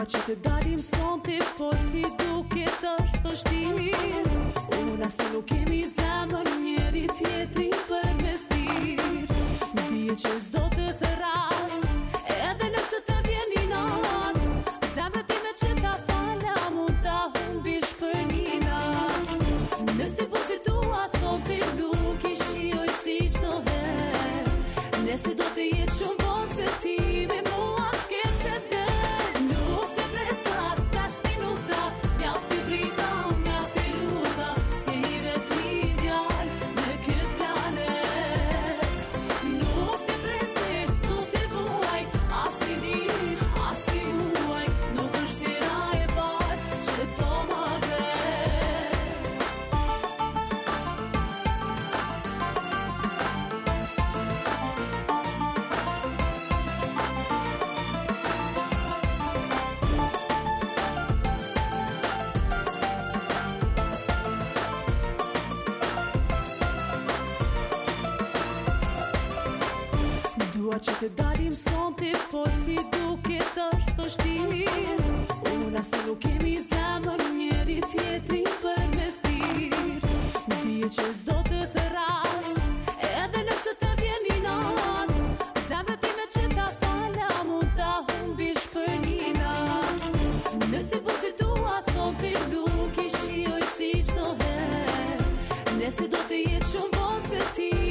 Dua që të dalim son por Si duke të është të Unë nuk kemi zemër Njeri tjetëri për me thirë Në dijen që zdo të thëras Edhe nësë të vjen i nat Zemër ti me që ta falja, mund ta humbi për një nat Nësi po të tua son të duke Shioj si qdo her Nësi do Dua që të dalim sonte, por si duket është vështirë. Una se nuk kemi zemër njëri tjetri për me thirë Në dhije që zdo të thëras, edhe nëse të vjen i natë Zemër ti me që ta fala, mund ta humbish për një nat Nëse buzit po tua ason të nuk si qdo herë Nëse do të jetë shumë bonë se ti